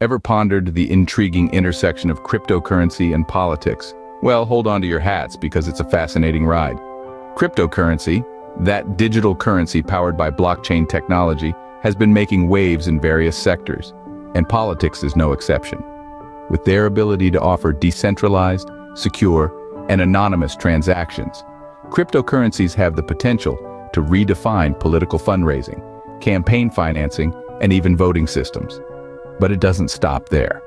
Ever pondered the intriguing intersection of cryptocurrency and politics? Well, hold on to your hats because it's a fascinating ride. Cryptocurrency, that digital currency powered by blockchain technology, has been making waves in various sectors, and politics is no exception. With their ability to offer decentralized, secure, and anonymous transactions, cryptocurrencies have the potential to redefine political fundraising, campaign financing, and even voting systems. But it doesn't stop there.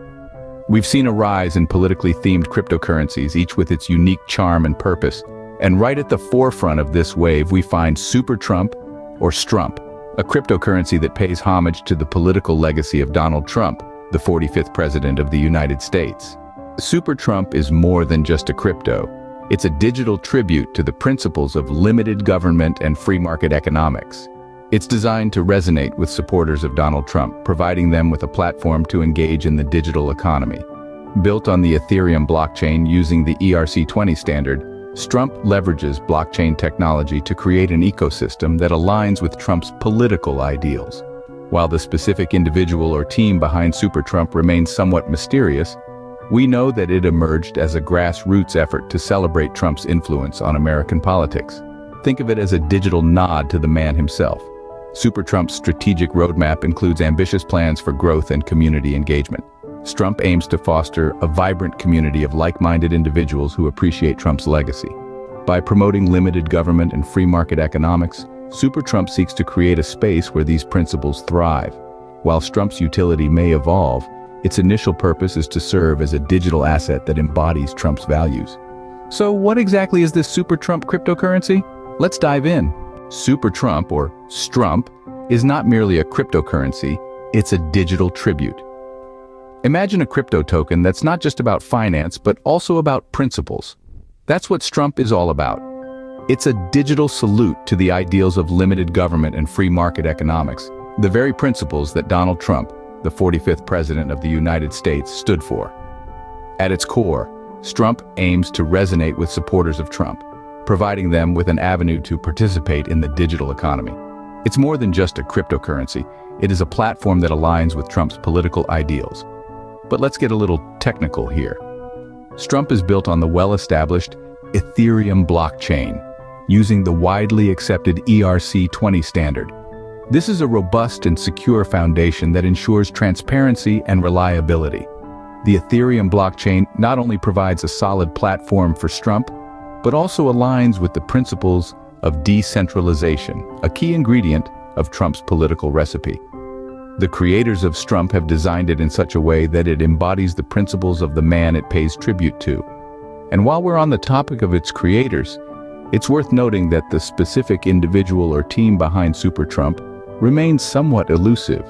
We've seen a rise in politically themed cryptocurrencies, each with its unique charm and purpose. And right at the forefront of this wave, we find Super Trump, or Strump, a cryptocurrency that pays homage to the political legacy of Donald Trump, the 45th President of the United States. Super Trump is more than just a crypto. It's a digital tribute to the principles of limited government and free market economics. It's designed to resonate with supporters of Donald Trump, providing them with a platform to engage in the digital economy. Built on the Ethereum blockchain using the ERC20 standard, Strump leverages blockchain technology to create an ecosystem that aligns with Trump's political ideals. While the specific individual or team behind Super Trump remains somewhat mysterious, we know that it emerged as a grassroots effort to celebrate Trump's influence on American politics. Think of it as a digital nod to the man himself. Super Trump's strategic roadmap includes ambitious plans for growth and community engagement. Strump aims to foster a vibrant community of like-minded individuals who appreciate Trump's legacy. By promoting limited government and free market economics, Super Trump seeks to create a space where these principles thrive. While Strump's utility may evolve, its initial purpose is to serve as a digital asset that embodies Trump's values. So what exactly is this Super Trump cryptocurrency? Let's dive in. Super Trump, or Strump, is not merely a cryptocurrency, it's a digital tribute. Imagine a crypto token that's not just about finance, but also about principles. That's what Strump is all about. It's a digital salute to the ideals of limited government and free market economics, the very principles that Donald Trump, the 45th President of the United States, stood for. At its core, Strump aims to resonate with supporters of Trump, providing them with an avenue to participate in the digital economy. It's more than just a cryptocurrency. It is a platform that aligns with Trump's political ideals. But let's get a little technical here. Strump is built on the well-established Ethereum blockchain, using the widely accepted ERC20 standard. This is a robust and secure foundation that ensures transparency and reliability. The Ethereum blockchain not only provides a solid platform for Strump, but also aligns with the principles of decentralization, a key ingredient of Trump's political recipe. The creators of Strump have designed it in such a way that it embodies the principles of the man it pays tribute to. And while we're on the topic of its creators, it's worth noting that the specific individual or team behind Super Trump remains somewhat elusive.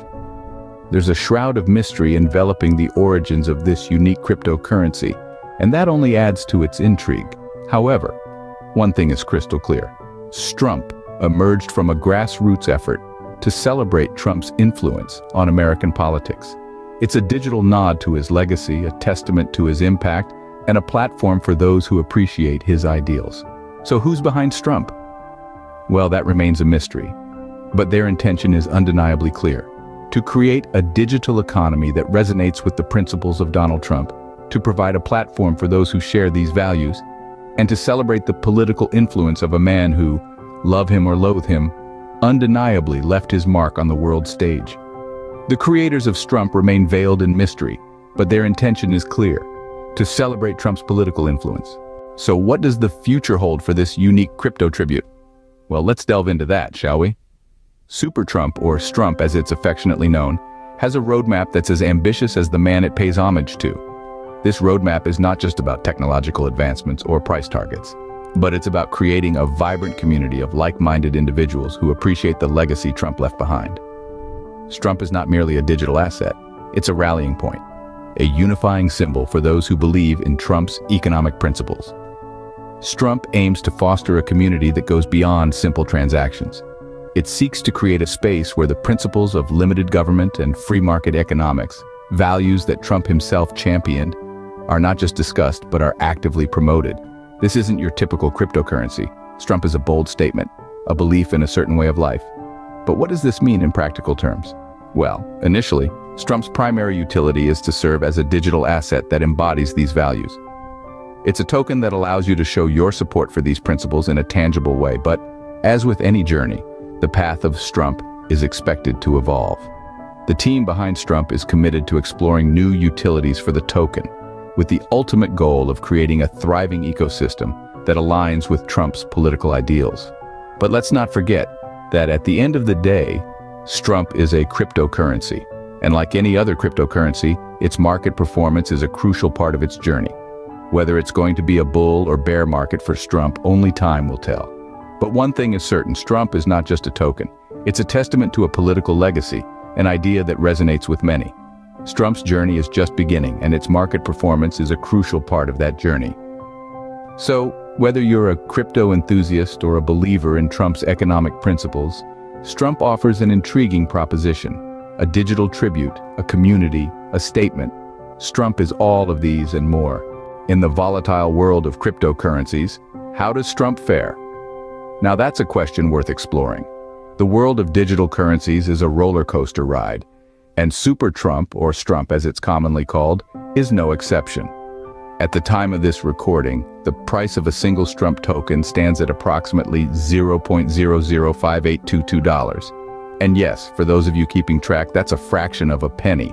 There's a shroud of mystery enveloping the origins of this unique cryptocurrency, and that only adds to its intrigue. However, one thing is crystal clear. Strump emerged from a grassroots effort to celebrate Trump's influence on American politics. It's a digital nod to his legacy, a testament to his impact, and a platform for those who appreciate his ideals. So who's behind Strump? Well, that remains a mystery. But their intention is undeniably clear. To create a digital economy that resonates with the principles of Donald Trump, to provide a platform for those who share these values, and to celebrate the political influence of a man who, love him or loathe him, undeniably left his mark on the world stage. The creators of Strump remain veiled in mystery, but their intention is clear, to celebrate Trump's political influence. So what does the future hold for this unique crypto tribute? Well, let's delve into that, shall we? Super Trump, or Strump as it's affectionately known, has a roadmap that's as ambitious as the man it pays homage to. This roadmap is not just about technological advancements or price targets, but it's about creating a vibrant community of like-minded individuals who appreciate the legacy Trump left behind. Strump is not merely a digital asset, it's a rallying point, a unifying symbol for those who believe in Trump's economic principles. Strump aims to foster a community that goes beyond simple transactions. It seeks to create a space where the principles of limited government and free market economics, values that Trump himself championed, are not just discussed but are actively promoted. This isn't your typical cryptocurrency. Strump is a bold statement, a belief in a certain way of life. But what does this mean in practical terms? Well, initially, Strump's primary utility is to serve as a digital asset that embodies these values. It's a token that allows you to show your support for these principles in a tangible way, but as with any journey, the path of Strump is expected to evolve. The team behind Strump is committed to exploring new utilities for the token, with the ultimate goal of creating a thriving ecosystem that aligns with Trump's political ideals. But let's not forget that at the end of the day, Strump is a cryptocurrency, and like any other cryptocurrency, its market performance is a crucial part of its journey. Whether it's going to be a bull or bear market for Strump, only time will tell. But one thing is certain, Strump is not just a token. It's a testament to a political legacy, an idea that resonates with many. Strump's journey is just beginning, and its market performance is a crucial part of that journey. So, whether you're a crypto enthusiast or a believer in Trump's economic principles, Strump offers an intriguing proposition, a digital tribute, a community, a statement. Strump is all of these and more. In the volatile world of cryptocurrencies, how does Strump fare? Now that's a question worth exploring. The world of digital currencies is a roller coaster ride, and Super Trump, or Strump as it's commonly called, is no exception. At the time of this recording, the price of a single Strump token stands at approximately $0.005822. And yes, for those of you keeping track, that's a fraction of a penny.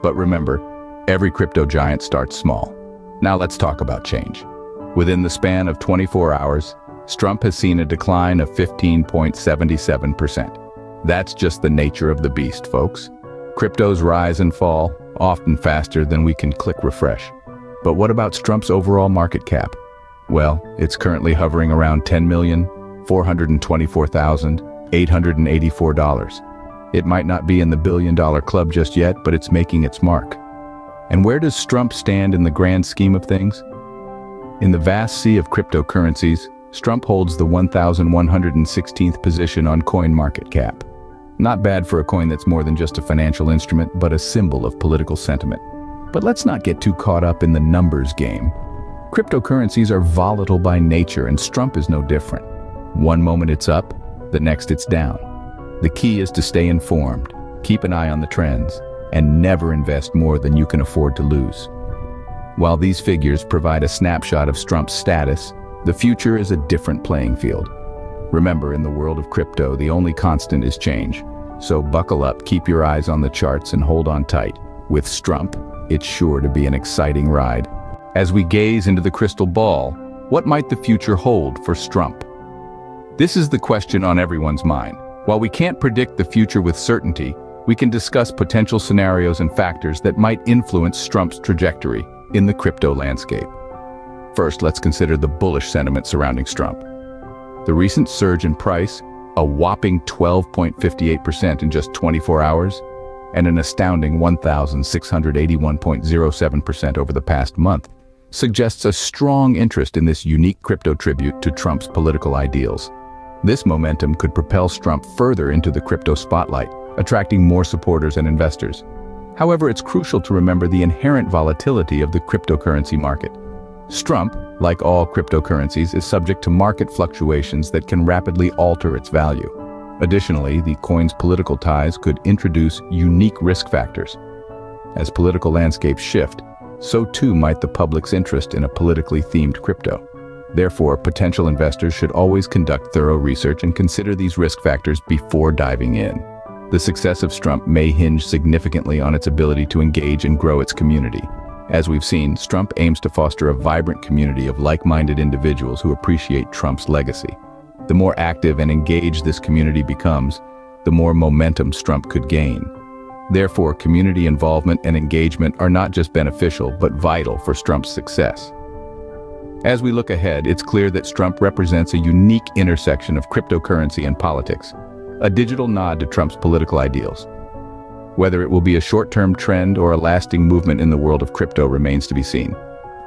But remember, every crypto giant starts small. Now let's talk about change. Within the span of 24 hours, Strump has seen a decline of 15.77%. That's just the nature of the beast, folks. Cryptos rise and fall, often faster than we can click refresh. But what about Strump's overall market cap? Well, it's currently hovering around $10,424,884. It might not be in the billion-dollar club just yet, but it's making its mark. And where does Strump stand in the grand scheme of things? In the vast sea of cryptocurrencies, Strump holds the 1,116th position on CoinMarketCap. Not bad for a coin that's more than just a financial instrument, but a symbol of political sentiment. But let's not get too caught up in the numbers game. Cryptocurrencies are volatile by nature, and Strump is no different. One moment it's up, the next it's down. The key is to stay informed, keep an eye on the trends, and never invest more than you can afford to lose. While these figures provide a snapshot of Strump's status, the future is a different playing field. Remember, in the world of crypto, the only constant is change. So buckle up, keep your eyes on the charts, and hold on tight. With Strump, it's sure to be an exciting ride. As we gaze into the crystal ball, what might the future hold for Strump? This is the question on everyone's mind. While we can't predict the future with certainty, we can discuss potential scenarios and factors that might influence Strump's trajectory in the crypto landscape. First, let's consider the bullish sentiment surrounding Strump. The recent surge in price, a whopping 12.58% in just 24 hours, and an astounding 1,681.07% over the past month, suggests a strong interest in this unique crypto tribute to Trump's political ideals. This momentum could propel Strump further into the crypto spotlight, attracting more supporters and investors. However, it's crucial to remember the inherent volatility of the cryptocurrency market. Strump, like all cryptocurrencies, is subject to market fluctuations that can rapidly alter its value. Additionally, the coin's political ties could introduce unique risk factors. As political landscapes shift, so too might the public's interest in a politically themed crypto. Therefore, potential investors should always conduct thorough research and consider these risk factors before diving in. The success of Strump may hinge significantly on its ability to engage and grow its community. As we've seen, Strump aims to foster a vibrant community of like-minded individuals who appreciate Trump's legacy. The more active and engaged this community becomes, the more momentum Strump could gain. Therefore, community involvement and engagement are not just beneficial, but vital for Strump's success. As we look ahead, it's clear that Strump represents a unique intersection of cryptocurrency and politics, a digital nod to Trump's political ideals. Whether it will be a short-term trend or a lasting movement in the world of crypto remains to be seen.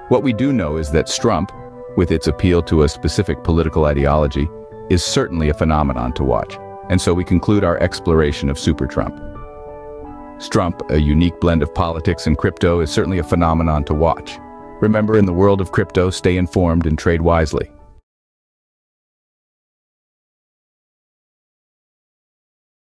What we do know is that Strump, with its appeal to a specific political ideology, is certainly a phenomenon to watch. And so we conclude our exploration of Super Trump. Strump, a unique blend of politics and crypto, is certainly a phenomenon to watch. Remember, in the world of crypto, stay informed and trade wisely.